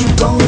you gonna